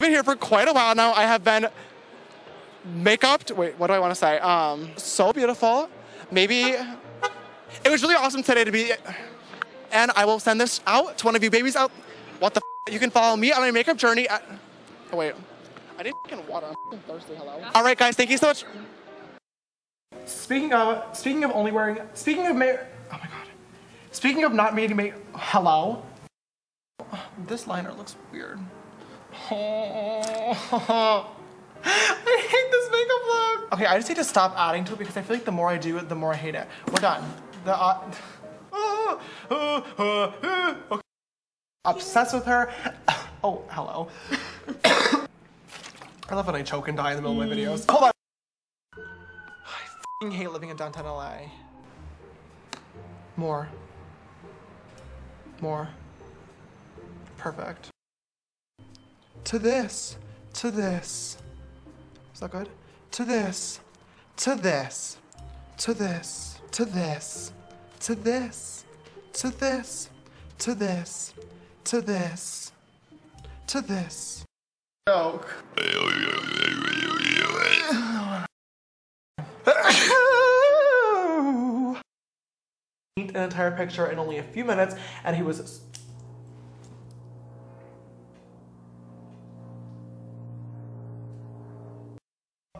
been here for quite a while now. I have been makeup. Wait, what do I want to say? Um, so beautiful. Maybe it was really awesome today to be. And I will send this out to one of you babies out. What the? You can follow me on my makeup journey. At, oh wait, I need fucking water. I'm thirsty. Hello. All right, guys. Thank you so much. Speaking of, speaking of only wearing, speaking of may, oh my god. Speaking of not meeting me, hello. This liner looks weird. Oh. I hate this makeup look. Okay, I just need to stop adding to it because I feel like the more I do it, the more I hate it. We're done. The uh, uh, uh, uh okay. Obsessed with her. Oh, hello. I love when I choke and die in the middle of my videos. Hold on. I hate living in downtown LA. More. More. Perfect. To this. To this. Is that good? To this. To this. To this. To this. To this. To this. To this. To this. To this. Paint an entire picture in only a few minutes, and he was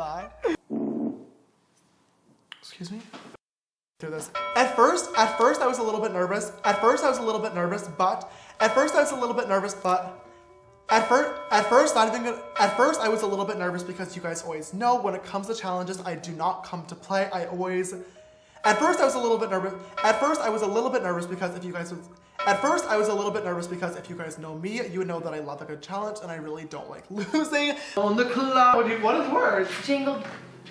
Bye. Excuse me? Do this. At first, at first I was a little bit nervous. At first I was a little bit nervous, but at first I was a little bit nervous, but at first, at first, not even gonna, at first I was a little bit nervous because you guys always know when it comes to challenges, I do not come to play. I always, at first I was a little bit nervous. At first I was a little bit nervous because if you guys would, at first I was a little bit nervous because if you guys know me, you would know that I love a good challenge and I really don't like losing. On the cloud, what, what is the word? Jingle.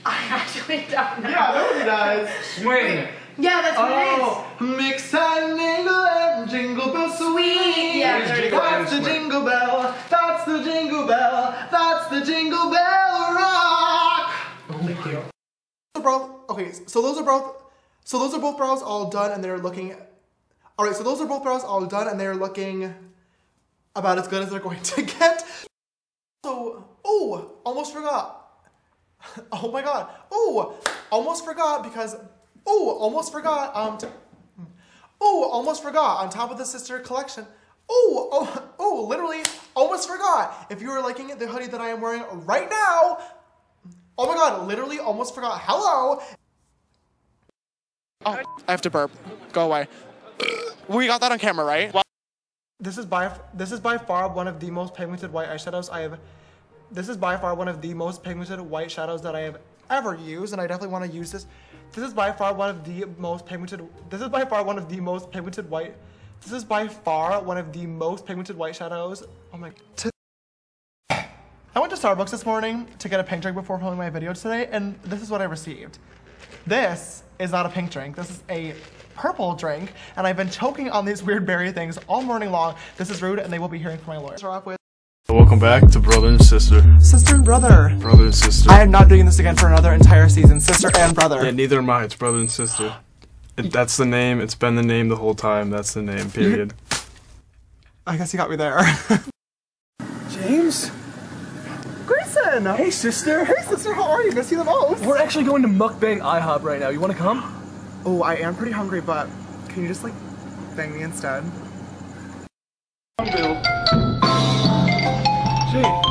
I actually don't know. Yeah, nobody does. Swing. Yeah, that's what Oh, mix and mingle and jingle bell sweet. Yeah, there you go. That's the jingle bell. That's the jingle bell. That's the jingle bell rock. Oh Thank you. So bro, okay, so those are both, so those are both brows all done, and they're looking. All right, so those are both brows all done, and they're looking about as good as they're going to get. So, oh, almost forgot. Oh my god. Oh, almost forgot because. Oh, almost forgot. Um. Oh, almost forgot. On top of the sister collection. Oh, oh, oh, literally, almost forgot. If you are liking the hoodie that I am wearing right now, oh my god, literally almost forgot. Hello. Oh, I have to burp. Go away. We got that on camera, right? This is by this is by far one of the most pigmented white eyeshadows I have. This is by far one of the most pigmented white shadows that I have ever used, and I definitely want to use this. This is by far one of the most pigmented. This is by far one of the most pigmented white. This is by far one of the most pigmented white shadows. Oh my. I went to Starbucks this morning to get a pink drink before filming my video today, and this is what I received. This is not a pink drink. This is a purple drink, and I've been choking on these weird berry things all morning long. This is rude, and they will be hearing from my lawyer. Start off with Welcome back to Brother and Sister. sister and brother. Brother and Sister. I am not doing this again for another entire season. Sister and brother. yeah, neither am I. It's Brother and Sister. It, that's the name. It's been the name the whole time. That's the name, period. I guess you got me there. James? Hey, sister. Hey, sister, how are you? Miss you the most. We're actually going to Mukbang IHOP right now. You want to come? Oh, I am pretty hungry, but can you just like bang me instead? Jade.